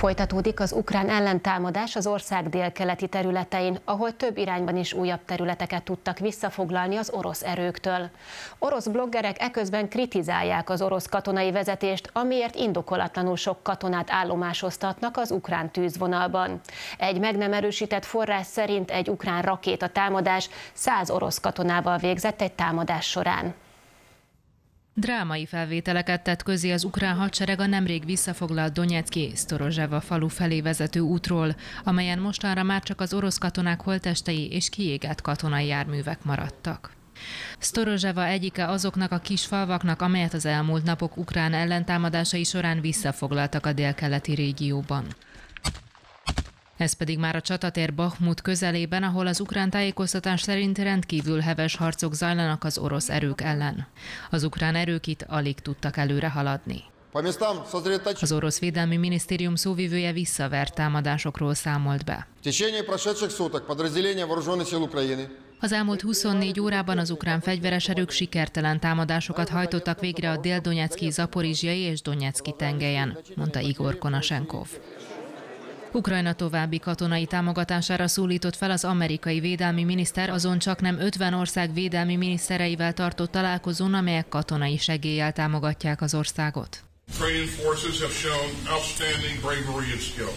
Folytatódik az ukrán ellentámadás az ország délkeleti területein, ahol több irányban is újabb területeket tudtak visszafoglalni az orosz erőktől. Orosz bloggerek eközben kritizálják az orosz katonai vezetést, amiért indokolatlanul sok katonát állomásoztatnak az ukrán tűzvonalban. Egy meg nem erősített forrás szerint egy ukrán rakéta támadás száz orosz katonával végzett egy támadás során. Drámai felvételeket tett közé az ukrán hadsereg a nemrég visszafoglalt Donetszki Sztorozseva falu felé vezető útról, amelyen mostanra már csak az orosz katonák holtestei és kiégett katonai járművek maradtak. Sztorozseva egyike azoknak a kis falvaknak, amelyet az elmúlt napok ukrán ellentámadásai során visszafoglaltak a délkeleti régióban. Ez pedig már a csatatér Bahmut közelében, ahol az ukrán tájékoztatás szerint rendkívül heves harcok zajlanak az orosz erők ellen. Az ukrán erők itt alig tudtak előre haladni. Az orosz védelmi minisztérium szóvivője visszavert támadásokról számolt be. Az elmúlt 24 órában az ukrán fegyveres erők sikertelen támadásokat hajtottak végre a dél-donetszki, zaporizsiai és donetszki tengelyen, mondta Igor Konashenkov. Ukrajna további katonai támogatására szólított fel az amerikai védelmi miniszter, azon csak nem 50 ország védelmi minisztereivel tartott találkozón, amelyek katonai segéllyel támogatják az országot.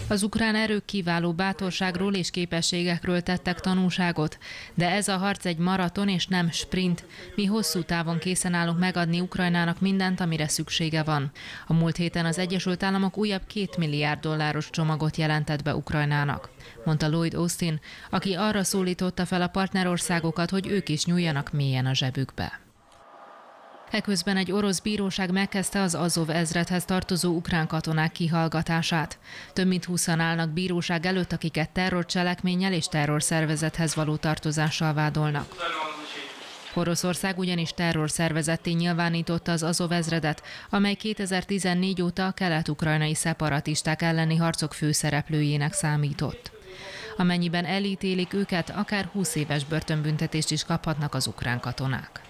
Az ukrán erők kiváló bátorságról és képességekről tettek tanúságot, de ez a harc egy maraton és nem sprint. Mi hosszú távon készen állunk megadni Ukrajnának mindent, amire szüksége van. A múlt héten az Egyesült Államok újabb két milliárd dolláros csomagot jelentett be Ukrajnának, mondta Lloyd Austin, aki arra szólította fel a partnerországokat, hogy ők is nyúljanak mélyen a zsebükbe. Eközben egy orosz bíróság megkezdte az Azov ezredhez tartozó ukrán katonák kihallgatását. Több mint 20 állnak bíróság előtt, akiket terrorcselekménnyel és terrorszervezethez való tartozással vádolnak. Oroszország ugyanis terrorszervezetté nyilvánította az Azov ezredet, amely 2014 óta a kelet-ukrajnai szeparatisták elleni harcok főszereplőjének számított. Amennyiben elítélik őket, akár 20 éves börtönbüntetést is kaphatnak az ukrán katonák.